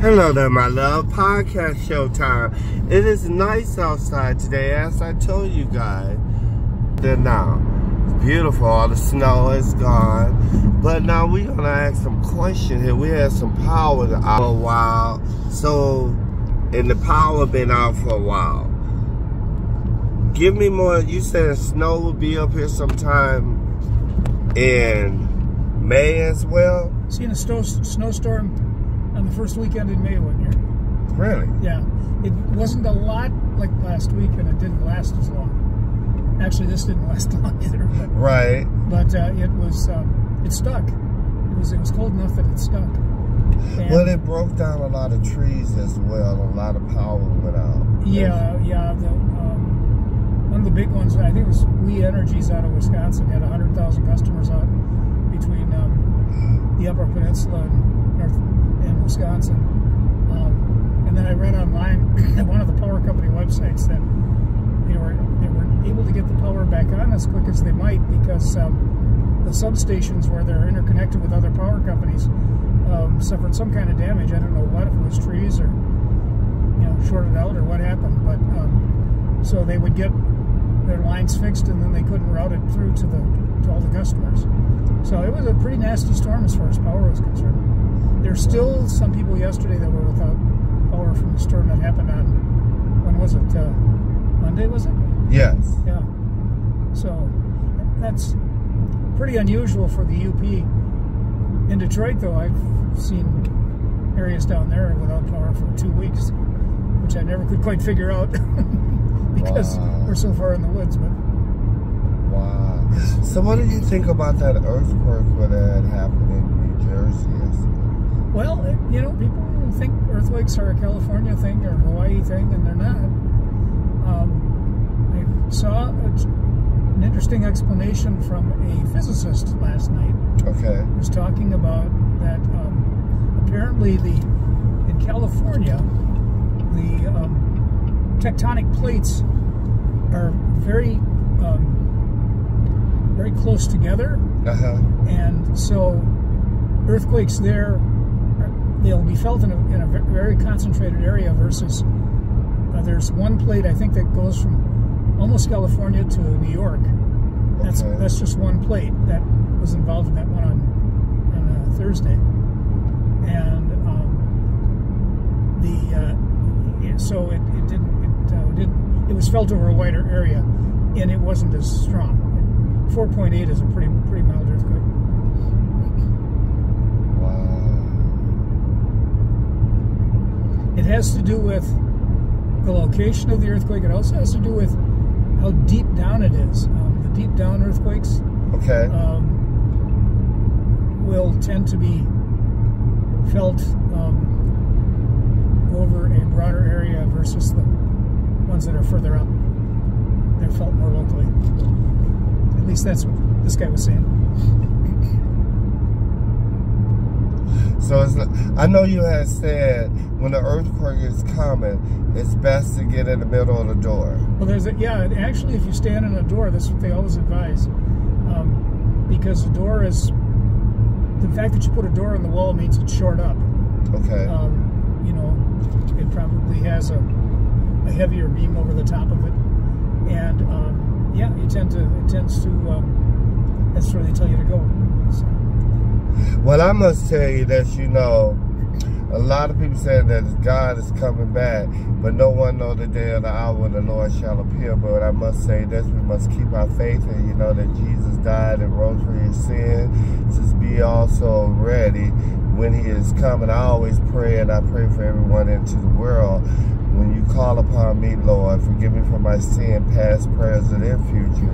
Hello there, my love. Podcast showtime. It is nice outside today, as I told you guys. Then now, it's beautiful. All the snow is gone. But now we're gonna ask some questions here. We had some power out for a while, so and the power been out for a while. Give me more. You said snow will be up here sometime in May as well. Seen a snow, snowstorm on the first weekend in May one year. Really? Yeah, it wasn't a lot like last week, and it didn't last as long. Actually, this didn't last long either. But, Right. but uh, it was um, it stuck. It was it was cold enough that it stuck. And Well, it broke down a lot of trees as well. A lot of power went out. yeah, yeah. The, um, one of the big ones, I think it was We Energies out of Wisconsin, had hundred thousand customers out between um, the Upper Peninsula and North Wisconsin. Um, and then I read online at one of the power company websites that they were they were able to get the power back on as quick as they might because um, the substations where they're interconnected with other power companies um, suffered some kind of damage. I don't know what, if it was trees or you know shorted out or what happened, but um, so they would get their lines fixed and then they couldn't route it through to the to all the customers. So it was a pretty nasty storm as far as power was concerned. There's still some people yesterday that were without power from the storm that happened on when was it? Uh, Monday was it? Yes. Yeah. So that's pretty unusual for the UP. In Detroit, though, I've seen areas down there without power for two weeks, which I never could quite figure out because Wow. we're so far in the woods. But Wow. So, what do you think about that earthquake that had happened in New Jersey? Well, it, you know, people think earthquakes are a California thing or a Hawaii thing, and they're not. Um, I saw an interesting explanation from a physicist last night. Okay. He was talking about that um, apparently the in California the um, tectonic plates are very um, very close together, Uh huh. and so earthquakes there they'll be felt in a, in a very concentrated area versus uh, there's one plate I think that goes from almost California to New York. That's Okay. that's just one plate that was involved in that one on on uh, Thursday, and um, the uh, yeah, so it, it didn't it uh, didn't it was felt over a wider area, and it wasn't as strong. Four point eight is a pretty pretty mild earthquake. Wow. It has to do with the location of the earthquake. It also has to do with how deep down it is. Um, the deep down earthquakes Okay. um, will tend to be felt um, over a broader area versus the ones that are further up. They're felt more locally. At least that's what this guy was saying. So it's. Not, I know you had said when the earthquake is coming, it's best to get in the middle of the door. Well, there's a, yeah. Actually, if you stand in a door, that's what they always advise, um, because the door is the fact that you put a door in the wall means it's short up. Okay. um, you know, it probably has a, a heavier beam over the top of it, and um, yeah, you tend to it tends to um, that's where they tell you to go. Well, I must tell you that you know, a lot of people say that God is coming back, but no one know the day or the hour when the Lord shall appear. But I must say this: we must keep our faith, and you know that Jesus died and rose for your sin. Just be also ready when He is coming. I always pray, and I pray for everyone into the world. When you call upon me, Lord, forgive me for my sin, past, present, and future.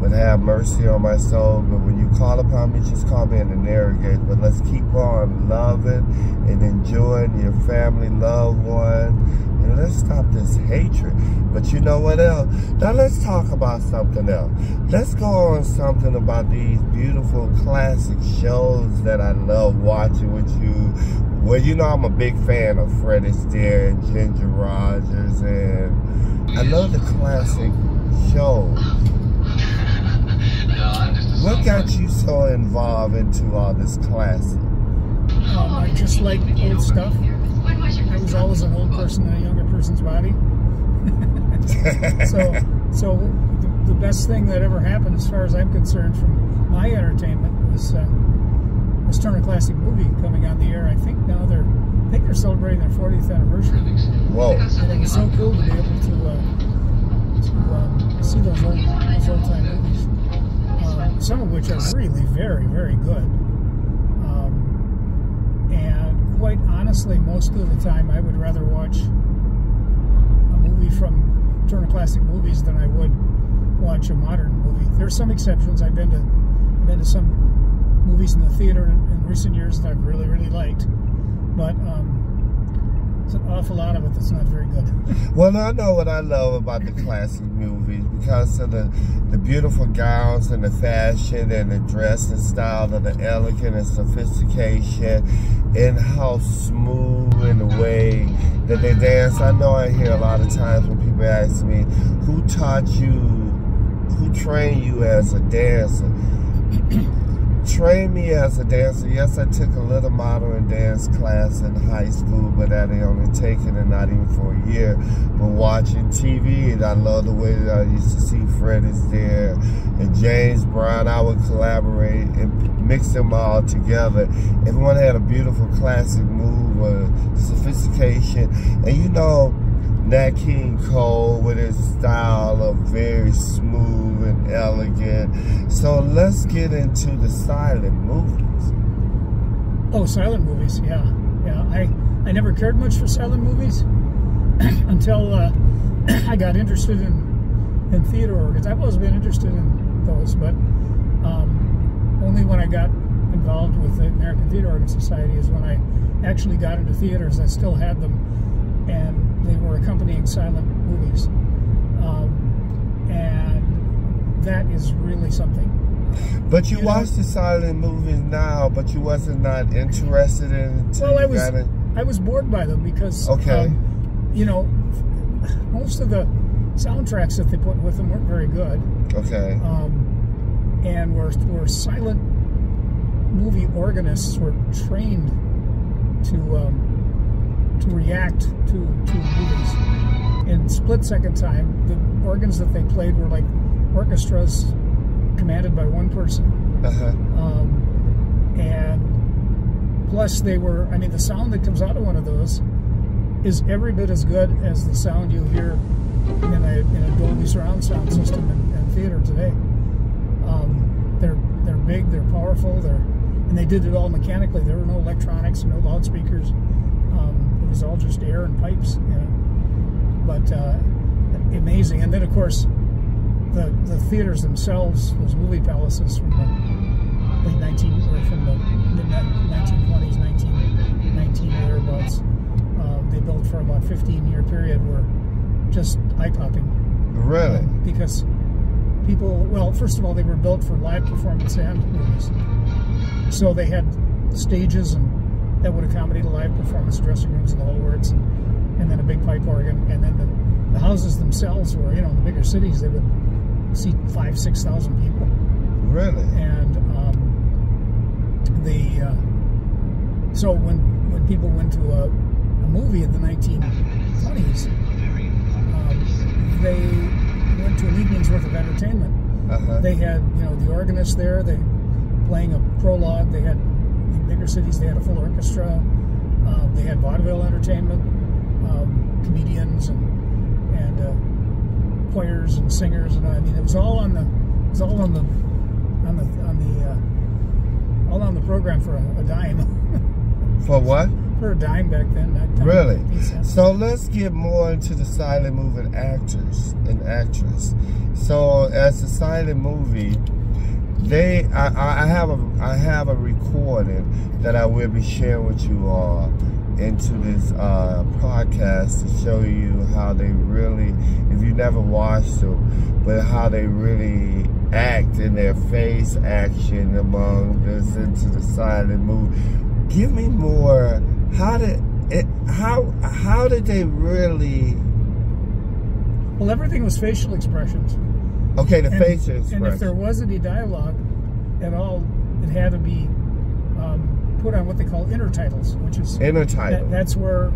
But have mercy on my soul. But when you call upon me, just call me in the narrow. But let's keep on loving and enjoying your family, loved one. And let's stop this hatred. But you know what else? Now let's talk about something else. Let's go on something about these beautiful classic shows that I love watching with you. Well, you know I'm a big fan of Fred Astaire and Ginger Rogers, and I love the classic shows. What got you so involved into all this classic? um, I just like old stuff. I was always an old person in a younger person's body. so, so the, the, best thing that ever happened, as far as I'm concerned, from my entertainment was uh, was Turner Classic Movie coming on the air. I think now they're, I think they're celebrating their 40th anniversary. Whoa! And it was so cool to be able to uh, to uh, see those old those old time movies. Uh, some of which are really very very good. Um, and quite honestly, most of the time, I would rather watch from Turner Classic Movies than I would watch a modern movie. There are some exceptions. I've been to been to some movies in the theater in recent years that I've really really liked, but um, there's an awful lot of it that's not very good. well, I know what I love about the classic movies because of the the beautiful gowns and the fashion and the dress and style and the elegance and sophistication and how smooth in the way that they dance. I know I hear a lot of times when people ask me, who taught you, who trained you as a dancer? Trained me as a dancer. Yes, I took a little modern dance class in high school, but that ain't only taken it not even for a year. But watching TV, and I love the way that I used to see Fred Astaire and James Brown. I would collaborate and mix them all together. Everyone had a beautiful classic move, uh, sophistication, and you know Nat King Cole with his style of very smooth and elegant. So let's get into the silent movies. Oh, silent movies, yeah. Yeah, I, I never cared much for silent movies until uh, I got interested in, in theater organs. I've always been interested in those, but um, only when I got involved with the American Theater Organ Society is when I actually got into theaters. I still had them, and they were accompanying silent movies. Um, and that is really something. But you, you watch know, the silent movies now, but you wasn't not interested in Well, I was, I was bored by them because, okay. Um, you know, most of the soundtracks that they put with them weren't very good. Okay. Um, and were, were silent movie organists were trained to um, to react to, to movies. In split second time, the organs that they played were like orchestras commanded by one person. Uh-huh. Um, and plus, they were, I mean, the sound that comes out of one of those is every bit as good as the sound you hear in a, in a Dolby surround sound system in, in theater today. Um, they're they're big, they're powerful, they're and they did it all mechanically. There were no electronics, no loudspeakers It was all just air and pipes, you know. But uh, amazing. And then, of course, the the theaters themselves, those movie palaces from the late 19 or from the mid 1920s, 1919 or thereabouts, uh, they built for about 15 year period were just eye popping. Really? Um, because people, well, first of all, they were built for live performance and movies. So they had stages and that would accommodate a live performance, dressing rooms, and the whole works, and, and then a big pipe organ, and then the, the houses themselves were, you know, in the bigger cities, they would seat five, six thousand people. Really? And um, the uh, so when when people went to a, a movie in the 1920s, um, they went to an evening's worth of entertainment. Uh-huh. They had, you know, the organist there. They playing a prologue. They had in bigger cities, they had a full orchestra. Um, they had vaudeville entertainment, um, comedians and and choirs and singers, and I mean it was all on the it was all on the on the on the uh, all on the program for a, a dime. for what? For a dime back then. really? So let's get more into the silent movie actors and actress. So as a silent movie they I, I have a I have a recording that I will be sharing with you all into this uh, podcast to show you how they really, if you never watched them, but how they really act in their face action among this into the silent move. Give me more. How did it? How how did they really? Well, everything was facial expressions. Okay, the and, facial expression. And if there was any dialogue at all, it had to be um, put on what they call intertitles, which is intertitle. That, that's where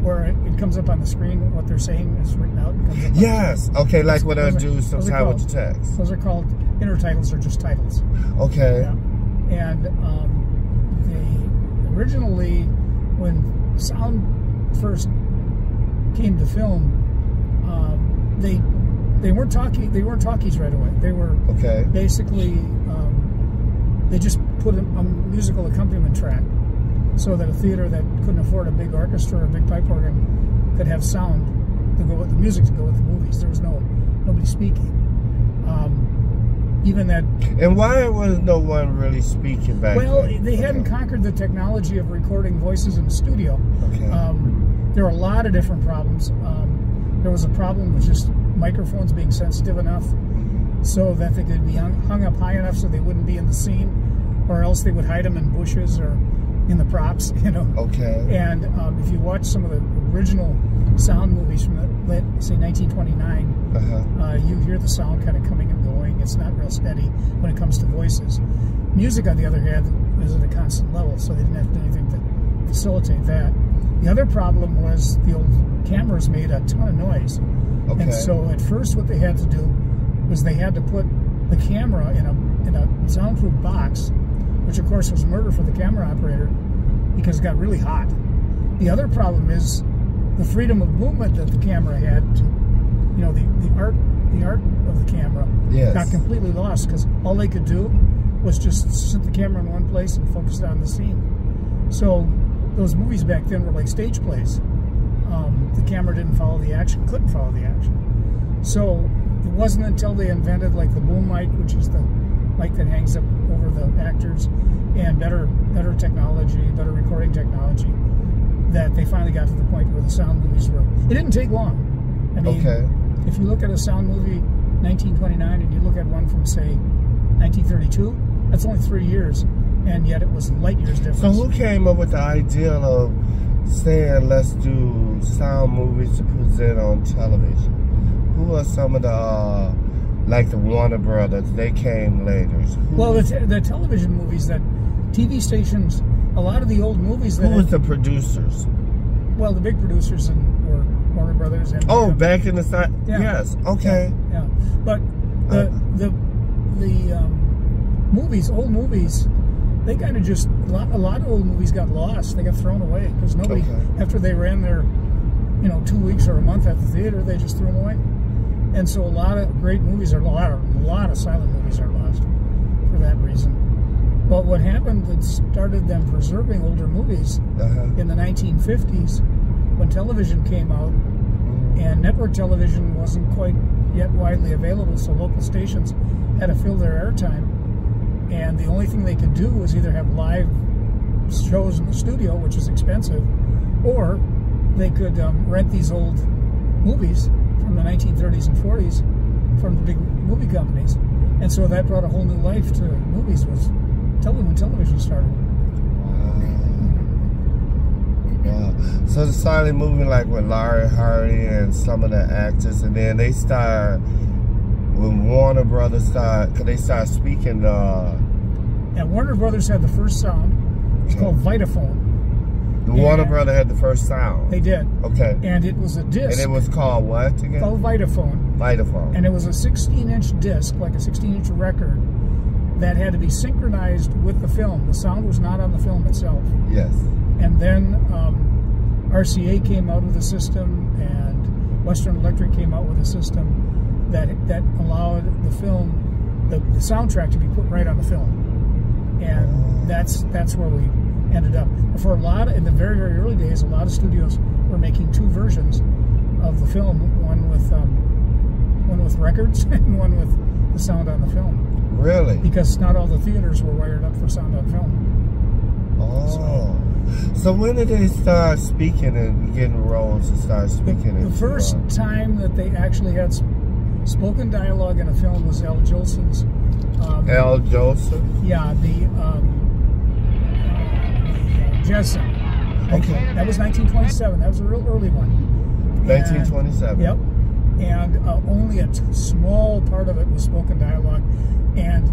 where it, it comes up on the screen what they're saying is written out. And comes up on the Yes. Okay, like what I do are with the text. Those are called intertitles or just titles. Okay. Yeah. And um, they originally, when sound first came to film, um, they they weren't talking. They weren't talkies right away. They were Okay. basically um, they just put a, a musical accompaniment track so that a theater that couldn't afford a big orchestra or a big pipe organ could have sound to go with the music to go with the movies. There was no nobody speaking. Um, even that And why was no one really speaking back well, then? they hadn't conquered the technology of recording voices in the studio. Okay. Um, there were a lot of different problems. Um, there was a problem with just microphones being sensitive enough so that they could be hung, hung up high enough so they wouldn't be in the scene, or else they would hide them in bushes or in the props, you know. Okay. And um, if you watch some of the original sound movies from the late, say 1929, Uh-huh. uh, you hear the sound kind of coming and going. It's not real steady when it comes to voices. Music, on the other hand, is at a constant level, so they didn't have to do anything to facilitate that. The other problem was the old cameras made a ton of noise. Okay. And so at first what they had to do was they had to put the camera in a in a soundproof box, which of course was murder for the camera operator because it got really hot. The other problem is the freedom of movement that the camera had to, you know, the, the art the art of the camera Yes. got completely lost because all they could do was just sit the camera in one place and focus it on the scene. So those movies back then were like stage plays. Um, the camera didn't follow the action, couldn't follow the action. So it wasn't until they invented like the boom mic, which is the mic that hangs up over the actors, and better better technology, better recording technology, that they finally got to the point where the sound movies were. It didn't take long. I mean, Okay. if you look at a sound movie 1929 and you look at one from say 1932, that's only three years, and yet it was light years difference. So who came up with the idea of saying let's do sound movies to present on television? Who are some of the uh, like the Warner Brothers? They came later. Who, Well, the, te- the television movies that TV stations, a lot of the old movies that who was the producers? well, the big producers and were Warner Brothers and Oh, uh, back in the side. Yeah. Yes. Okay. yeah, but the Uh. the the um, movies, old movies, they kind of just a lot, a lot of old movies got lost. They got thrown away because nobody Okay. after they ran their you know two weeks or a month at the theater, they just threw them away. And so a lot of great movies are a lot of a lot of silent movies are lost for that reason. But what happened that started them preserving older movies Uh-huh. in the 1950s when television came out and network television wasn't quite yet widely available so local stations had to fill their airtime and the only thing they could do was either have live shows in the studio which is expensive or they could um, rent these old movies from the 1930s and 40s from the big movie companies. And so that brought a whole new life to movies was when television started. Wow. So the silent movie like with Larry Hardy and some of the actors, and then they start when Warner Brothers start, cause they start speaking. Uh, and Warner Brothers had the first sound. It's called Vitaphone the Yeah. Warner Brother had the first sound. they did Okay. and it was a disc And it was called what again? called Vitaphone, Vitaphone. and it was a 16-inch disc, like a 16-inch record, that had to be synchronized with the film. The sound was not on the film itself. yes. And then um, RCA came out with a system, and Western Electric came out with a system that that allowed the film, the, the soundtrack, to be put right on the film, and that's that's where we ended up. For a lot, of, in the very very early days, a lot of studios were making two versions of the film, one with um, one with records and one with the sound on the film, Really? because not all the theaters were wired up for sound on film. Oh. So when did they start speaking and getting roles and start speaking? the into, first uh, time that they actually had sp- spoken dialogue in a film was Al Jolson's. Um, Al Joseph. Yeah, the, um, Jessen. Okay. That was 1927. That was a real early one. And- 1927. Yep. And uh, only a t- small part of it was spoken dialogue, and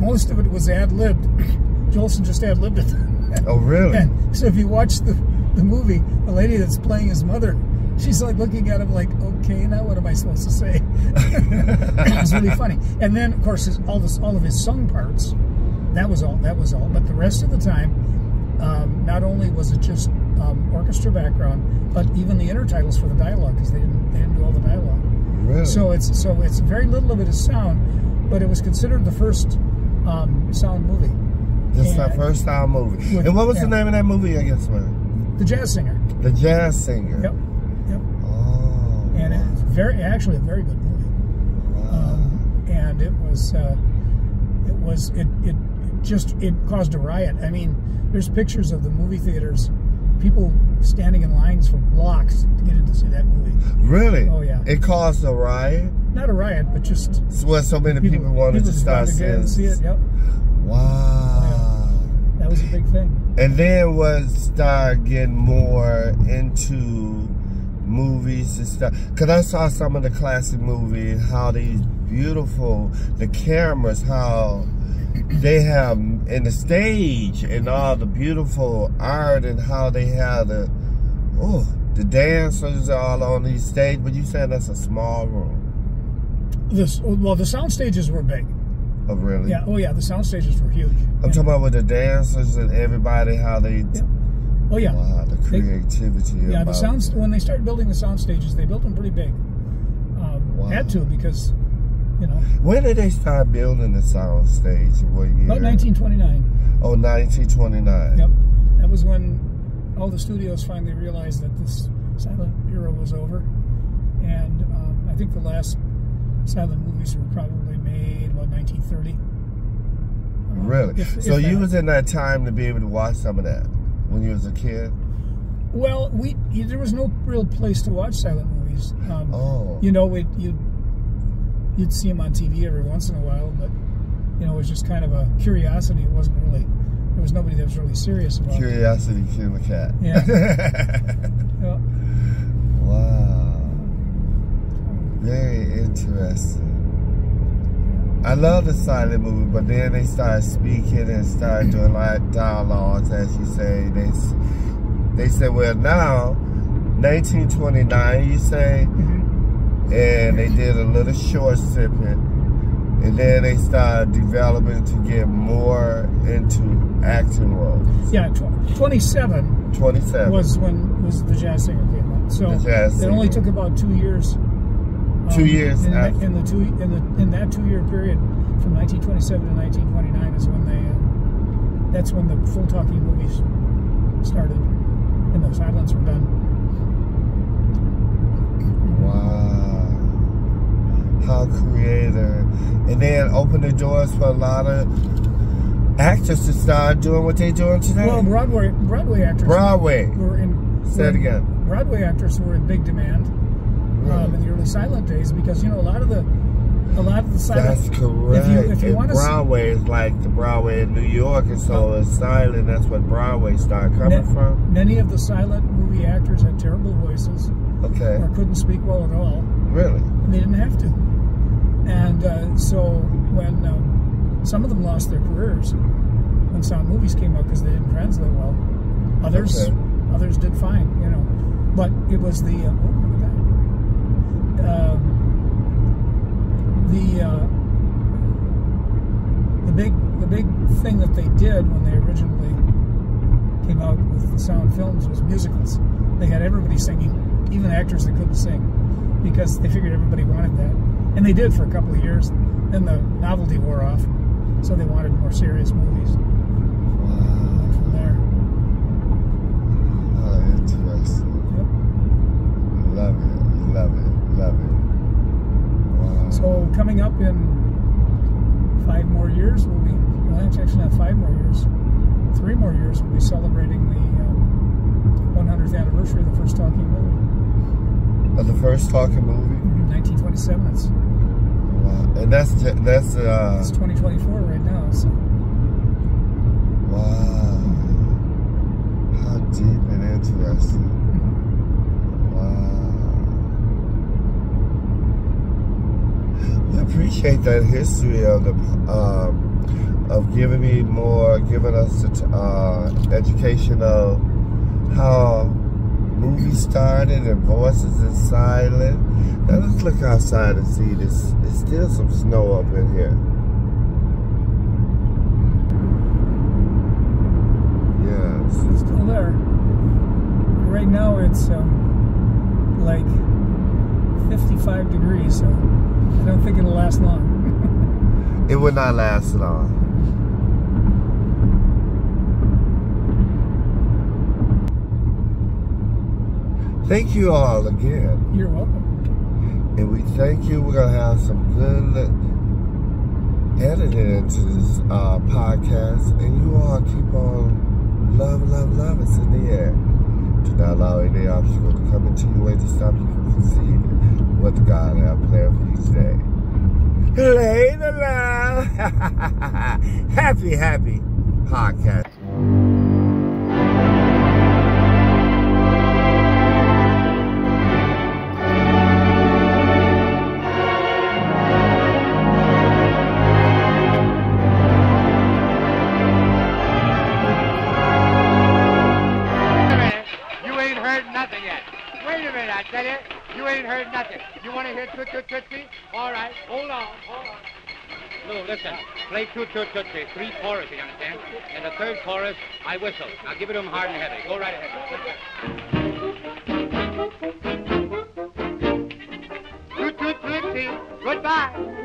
most of it was ad libbed. Jolson just ad libbed it. Oh, really? And so if you watch the, the movie, the lady that's playing his mother, she's like looking at him like, okay, now what am I supposed to say? it was really funny. And then, of course, his, all this, all of his sung parts, that was all. That was all. But the rest of the time, um, not only was it just um, orchestra background, but even the intertitles for the dialogue because they didn't they didn't do all the dialogue. Really? So it's so it's very little of it is sound, but it was considered the first um, sound movie. It's the first sound movie. With- and what was the name of that movie? I guess man. The jazz singer. The Jazz Singer. Yep. Yep. Oh. And it's very actually a very good movie. wow. um, and it was uh, it was it it just it caused a riot. I mean, there's pictures of the movie theaters, people standing in lines for blocks to get in to see that movie. really? oh, yeah. It caused a riot. Not a riot, but just Well, so many people, wanted to start wanted to get in and see seeing. it. Yep, Wow. that was a big thing. And then was start getting more into movies and stuff. Cause I saw some of the classic movies, how these beautiful, the cameras, how they have in the stage and all the beautiful art and how they have the, oh, the dancers all on these stage. But you said that's a small room. This well, the sound stages were big. Oh, really? Yeah. Oh yeah, the sound stages were huge. I'm talking about with the dancers and everybody, how they, Yeah. Oh yeah. wow, the They- creativity. Yeah, the sounds when they started building the sound stages, they built them pretty big. Um, Wow. Had to because, you know, When did they start building the sound stage? What year? about 1929. Oh, 1929. Yep, that was when all the studios finally realized that this silent era was over, and um, I think the last silent movies were probably made about 1930. Really? If- so if you that- was in that time to be able to watch some of that when you was a kid? Well, we there was no real place to watch silent movies. Um, Oh. You know, it, you'd you'd see him on TV every once in a while, but you know, it was just kind of a curiosity. It wasn't really there was nobody that was really serious about it. Curiosity killed the cat. Yeah. Yeah. wow. Very interesting. I love the silent movie, but then they start speaking and start doing like dialogues, as you say. They they say, well, now 1929, you say, Mhm. And they did a little short snippet, and then they started developing to get more into acting roles. Yeah, tw- 27 27. was when was the jazz singer came out. So The Jazz it only took about two years. um, Two years in, after. in the two in the in that two year period from 1927 to 1929 is when they uh, that's when the full talking movies started and the silents were done. Wow. How creative. And then open the doors for a lot of actors to start doing what they're doing today. Well, Broadway Broadway actors Broadway. were in Say were it again. Broadway actors were in big demand um, in the early silent days because you know a lot of the a lot of the silent That's correct. If you if you want to Broadway is like the Broadway in New York, and so it's silent. That's what Broadway started coming Ma- from. Many of the silent movie actors had terrible voices Okay, or couldn't speak well at all, really? and they didn't have to. And uh, so when um, some of them lost their careers when sound movies came out because they didn't translate well, others Okay. others did fine, you know. But it was the uh, oh, look at that. Um, the uh, the big the big thing that they did when they originally came out with the sound films was musicals. They had everybody singing, even actors that couldn't sing, because they figured everybody wanted that, and they did for a couple of years. Then the novelty wore off, so they wanted more serious movies. Wow. From there, How interesting. yep. Love it. Love it. Love it. Wow. So coming up in five more years, we'll be well, actually not five more years, three more years. We'll be celebrating the um, 100th anniversary of the first talking movie, Of the first talking movie. 1927. It's Wow. And that's that's uh it's 2024 right now. So wow. How deep and interesting. Wow. I appreciate that history of the um, of giving me more, giving us the t- uh, education of how movie started and voices is silent. Now let's look outside and see this. There's still some snow up in here. Yes. It's still there. Right now it's um, like 55 degrees, so I don't think it'll last long. it will not last long. Thank you all again. You're welcome. And we thank you. We're going to have some good editing into this uh, podcast. And you all keep on love, love, love us in the air. Do not allow any obstacle to come into your way to stop you from succeeding what God has planned for you today. Later, love. happy, happy podcast. Tootsie? All right, hold on, hold on. Lou, listen, play Toot Tootsie, three choruses, you understand? And the third chorus, I whistle. Now give it to him hard and heavy. Go right ahead. Toot toot tootsie, goodbye.